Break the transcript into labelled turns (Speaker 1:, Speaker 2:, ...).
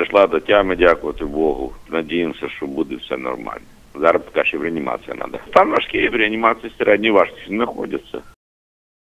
Speaker 1: прийшла до тями, дякувати Богу. Надіємося, що буде все нормально. Зараз поки ще в реанімації треба. Там важкі в реанімації середньої важкості знаходяться.